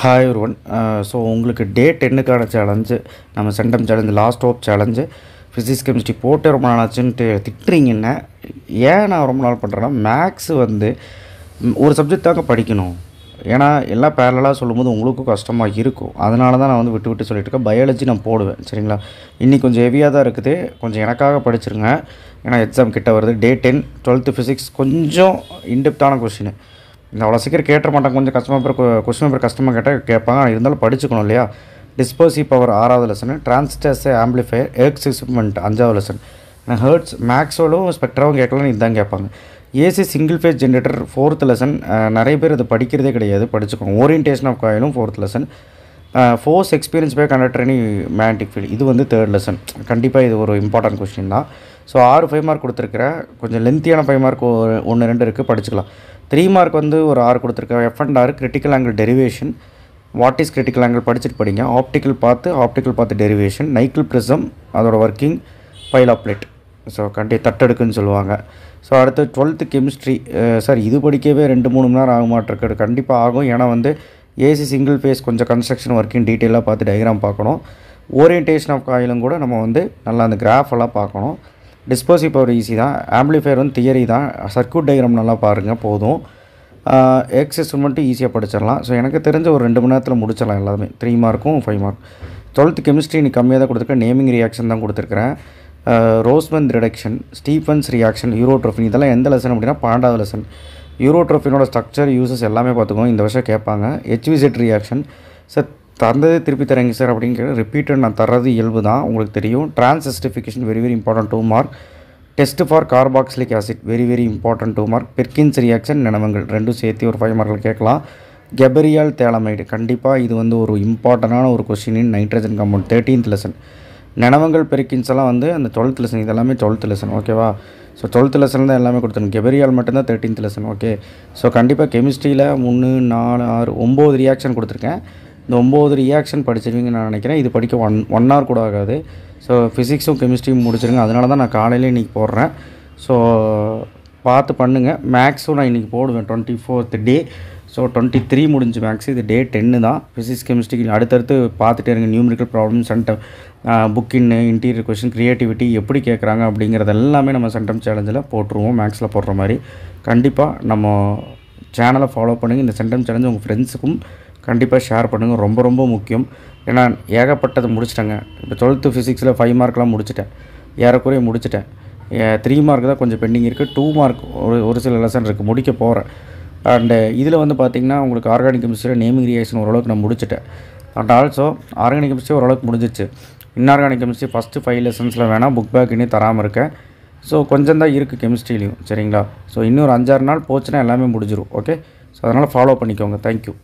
Hi ஒருவன் so உங்களுக்கு day டென்னுக்கான சேலஞ்சு நம்ம centum challenge last hope challenge physics chemistry போட்டு ரொம்ப நாள் ஆச்சுன்ட்டு திட்டுறீங்கன்ன ஏன் நான் ரொம்ப நாள் பண்ணுறேன்னா மேக்ஸ் வந்து ஒரு சப்ஜெக்ட் தாங்க படிக்கணும். ஏன்னா எல்லாம் பேரலாக சொல்லும்போது உங்களுக்கும் கஷ்டமாக இருக்கும். அதனால தான் நான் வந்து விட்டு விட்டு சொல்லிட்டு இருக்கேன். பயாலஜி நான் போடுவேன் சரிங்களா? இன்றைக்கி கொஞ்சம் ஹெவியாக தான் இருக்குது. கொஞ்சம் எனக்காக படிச்சிருங்க. ஏன்னா எக்ஸாம் கிட்ட வருது. டே டென் டுவெல்த்து ஃபிசிக்ஸ் கொஞ்சம் இன்டெப்த்தான கொஷின் இந்த அவ்வளோ சீக்கிரம் கேட்ட மாட்டாங்க. கொஞ்சம் கஷ்டமாக பேர் கொஸ்டின் பேர் கஷ்டமாக கேட்டால் கேட்பாங்க. இருந்தாலும் படிச்சுக்கணும் இல்லையா? டிஸ்போசிவ் பவர் ஆறாவது lesson transistors amplifier ex experiment அஞ்சாவது லெசன் ஹர்ட்ஸ் மேக்ஸோலும் ஸ்பெக்ட்ராவும் கேட்கலன்னு இதுதான் கேட்பாங்க. AC single phase generator fourth lesson நிறைய பேர் இது படிக்கிறதே கிடையாது. படிச்சுக்கணும். Orientation of காயிலும் fourth lesson force experienced by conductor any magnetic field இது வந்து தேர்ட் லெசன் கண்டிப்பாக இது ஒரு இம்பார்ட்டன்ட் கொஸ்டின் தான். ஸோ ஆறு ஃபைவ் மார்க் கொடுத்துருக்குறேன் கொஞ்சம் லென்த்தியான ஃபைவ் மார்க் ஒன்று ரெண்டு இருக்குது படிச்சுக்கலாம். த்ரீ மார்க் வந்து ஒரு ஆறு கொடுத்துருக்கேன் F and R critical angle derivation what is critical angle படிச்சுட்டு படிங்க. ஆப்டிக்கல் பார்த்து ஆப்டிக்கல் பார்த்து டெரிவேஷன் நைக்கிள் ப்ரிசம் அதோட ஒர்க்கிங் பைலா ஸோ கண்டி தட்டெடுக்குன்னு சொல்லுவாங்க. ஸோ அடுத்து டுவெல்த்து கெமிஸ்ட்ரி சார் இது படிக்கவே ரெண்டு மூணு மணி நேரம் ஆக மாட்டிருக்கு. கண்டிப்பாக ஆகும். ஏன்னா வந்து ஏசி சிங்கிள் ஃபேஸ் கொஞ்சம் கன்ஸ்ட்ரக்ஷன் ஒர்க்கிங் டீட்டெயிலாக பார்த்து டயக்ராம் பார்க்கணும். ஓரியன்டேஷன் ஆஃப் காயிலும் கூட நம்ம வந்து நல்லா அந்த கிராஃபெல்லாம் பார்க்கணும். டிஸ்போசிவ் பவர் ஈஸி தான். ஆம்பிளிஃபயர் வந்து தியரி தான். சர்க்கியூட் டயக்ராம் நல்லா பாருங்கள் போதும். எக்ஸஸ் மட்டும் ஈஸியாக படிச்சிடலாம். ஸோ எனக்கு தெரிஞ்ச ஒரு ரெண்டு மணி நேரத்தில் முடிச்சிடலாம் எல்லாமே. த்ரீ மார்க்கும் ஃபைவ் மார்க் டுவெல்த்து கெமிஸ்ட்ரி நீ கம்மியாக தான் கொடுத்துருக்கேன் நேமிங் ரியாக்ஷன் தான் கொடுத்துருக்கிறேன். Rosenmund reduction Stephen's reaction urotropine இதெல்லாம் எந்த லெசன் அப்படின்னா பன்னெண்டாவது லெசன் யூரோட்ரோஃபினோட ஸ்ட்ரக்சர் யூசஸ் எல்லாமே பார்த்துக்கோங்க இந்த வருஷம் கேட்பாங்க. ஹெச்விசெட் ரியாக்ஷன் சார் தந்தது திருப்பி தரேங்க சார் அப்படின்னு கேட்டு ரிப்பீட்டட் நான் தர்றது இயல்பு தான். உங்களுக்கு தெரியும். Transesterification very very important two mark test for carboxylic acid very very important two mark Perkin's reaction நினைவுங்கள் ரெண்டும் சேர்த்து ஒரு ஃபைவ் மார்க்கில் கேட்கலாம். கெபரியால் தேலமைடு கண்டிப்பாக இது வந்து ஒரு இம்பார்ட்டண்டான ஒரு question nitrogen compound thirteenth lesson நினவங்கள் Perkin's எல்லாம் வந்து அந்த டுவெல்த் லெசன் இது எல்லாமே டுவெல்த் லெசன் ஓகேவா ஸோ டுவெல்த் லெசன் தான் எல்லாமே கொடுத்துருங்க கெபரியால் மட்டும்தான் தேர்ட்டீன்த் லெசன் ஓகே ஸோ கண்டிப்பாக கெமிஸ்ட்ரியில் மூணு நாலு ஆறு ஒம்பது ரியாக்ஷன் கொடுத்துருக்கேன். இந்த ஒம்பது ரியாக்ஷன் படிச்சிருவீங்கன்னு நான் நினைக்கிறேன். இது படிக்க ஒன் ஒன் ஹவர் கூட ஆகாது. ஸோ ஃபிசிக்ஸும் கெமிஸ்ட்ரியும் முடிச்சிருங்க. அதனால தான் நான் காலையிலே இன்றைக்கி போடுறேன். ஸோ பார்த்து பண்ணுங்கள் மேக்ஸும் நான் இன்றைக்கி போடுவேன் twenty fourth day so twenty three முடிஞ்சு மேக்ஸ் இது டே டென்னு தான். ஃபிசிக்ஸ் கெமிஸ்ட்ரிக்கு அடுத்தடுத்து பார்த்துட்டே இருங்க. நியூமரிக்கல் ப்ராப்ளம் சென்டம் புக்கின்னு இன்டீரியர் கொஷின் க்ரியேட்டிவிட்டி எப்படி கேட்குறாங்க அப்படிங்கிறது எல்லாமே நம்ம சென்டம் சேலஞ்சில் போட்டுருவோம். மேக்ஸில் போடுற மாதிரி. கண்டிப்பாக நம்ம சேனலை ஃபாலோ பண்ணுங்கள் இந்த சென்டம் சேலஞ்சு உங்கள் ஃப்ரெண்ட்ஸுக்கும் கண்டிப்பாக ஷேர் பண்ணுங்கள் ரொம்ப ரொம்ப முக்கியம். ஏன்னா ஏகப்பட்டது முடிச்சிட்டேங்க. இப்போ டுவெல்த்து ஃபிசிக்ஸில் ஃபைவ் மார்க்லாம் முடிச்சிட்டேன். ஏறக்குறைய முடிச்சிட்டேன். த்ரீ மார்க் தான் கொஞ்சம் பெண்டிங் இருக்குது டூ மார்க் ஒரு ஒரு சில லெசன் இருக்குது முடிக்க போகிறேன் அண்டு uh, இதில் வந்து பார்த்திங்கன்னா உங்களுக்கு ஆர்கானிக் கெமிஸ்ட்ரியில் நேமிங் ரியாக்ஷன் ஓரளவுக்கு நான் முடிச்சிட்டேன். அண்ட் ஆல்சோ ஆர்கானிக் கெமிஸ்ட்ரி ஓரளவுக்கு முடிஞ்சிச்சு. இன்ஆர்கானிக் கெமிஸ்ட்ரி ஃபஸ்ட்டு ஃபைவ் லெசன்ஸில் வேணால் புக் பேக் இன்னும் தராமல் இருக்கேன். ஸோ கொஞ்சம் தான் இருக்குது கெமிஸ்ட்ரிலையும் சரிங்களா? ஸோ இன்னொரு அஞ்சாறு நாள் போச்சுன்னா எல்லாமே முடிஞ்சிடும் ஓகே ஸோ அதனால் ஃபாலோ பண்ணிக்கோங்க. Thank you